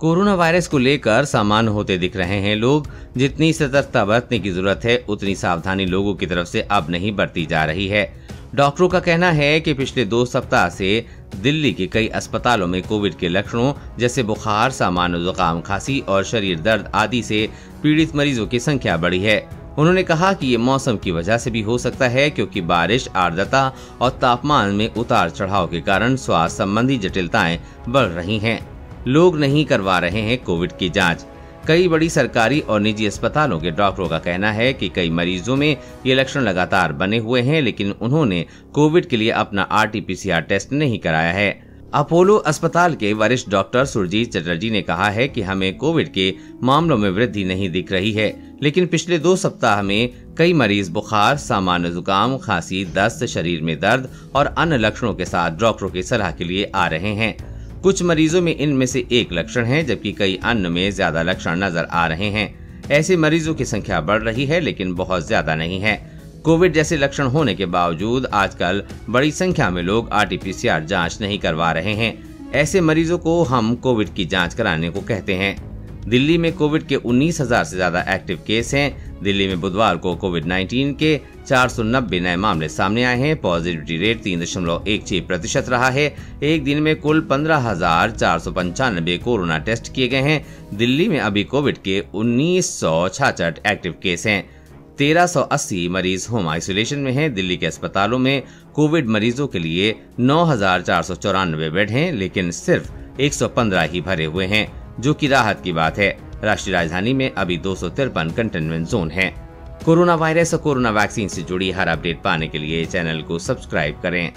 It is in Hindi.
कोरोना वायरस को लेकर सामान्य होते दिख रहे हैं लोग। जितनी सतर्कता बरतने की ज़रूरत है, उतनी सावधानी लोगों की तरफ़ से अब नहीं बरती जा रही है। डॉक्टरों का कहना है कि पिछले दो सप्ताह से दिल्ली के कई अस्पतालों में कोविड के लक्षणों जैसे बुखार, सामान्य जुकाम, खांसी और शरीर दर्द आदि से पीड़ित मरीजों की संख्या बढ़ी है। उन्होंने कहा कि ये मौसम की वजह से भी हो सकता है क्योंकि बारिश, आर्द्रता और तापमान में उतार चढ़ाव के कारण स्वास्थ्य संबंधी जटिलताएँ बढ़ रही हैं। लोग नहीं करवा रहे हैं कोविड की जाँच। कई बड़ी सरकारी और निजी अस्पतालों के डॉक्टरों का कहना है कि कई मरीजों में ये लक्षण लगातार बने हुए हैं, लेकिन उन्होंने कोविड के लिए अपना आरटीपीसीआर टेस्ट नहीं कराया है। अपोलो अस्पताल के वरिष्ठ डॉक्टर सुरजीत चटर्जी ने कहा है कि हमें कोविड के मामलों में वृद्धि नहीं दिख रही है, लेकिन पिछले दो सप्ताह में कई मरीज़ बुखार, सामान्य जुकाम, खांसी, दस्त, शरीर में दर्द और अन्य लक्षणों के साथ डॉक्टरों की सलाह के लिए आ रहे हैं। कुछ मरीजों में इनमें से एक लक्षण है, जबकि कई अन्य में ज़्यादा लक्षण नज़र आ रहे हैं। ऐसे मरीजों की संख्या बढ़ रही है, लेकिन बहुत ज़्यादा नहीं है। कोविड जैसे लक्षण होने के बावजूद आजकल बड़ी संख्या में लोग आर आरटीपीसीआर जाँच नहीं करवा रहे हैं। ऐसे मरीजों को हम कोविड की जाँच कराने को कहते हैं। दिल्ली में कोविड के उन्नीस हज़ार से ज़्यादा एक्टिव केस हैं। दिल्ली में बुधवार को कोविड 19 के चार सौ नब्बे नए मामले सामने आए हैं। पॉजिटिविटी रेट तीन दशमलव एक छह प्रतिशत रहा है। एक दिन में कुल पंद्रह हज़ार चार सौ पंचानबे कोरोना टेस्ट किए गए हैं। दिल्ली में अभी कोविड के उन्नीस सौ छाछठ एक्टिव केस हैं। 1380 मरीज़ होम आइसोलेशन में हैं। दिल्ली के अस्पतालों में कोविड मरीजों के लिए नौ हज़ार चार सौ चौरानबे बेड हैं, लेकिन सिर्फ़ 115 ही भरे हुए हैं, जो कि राहत की बात है। राष्ट्रीय राजधानी में अभी दो सौ तिरपन कंटेनमेंट जोन है। कोरोना वायरस और कोरोना वैक्सीन से जुड़ी हर अपडेट पाने के लिए चैनल को सब्सक्राइब करें।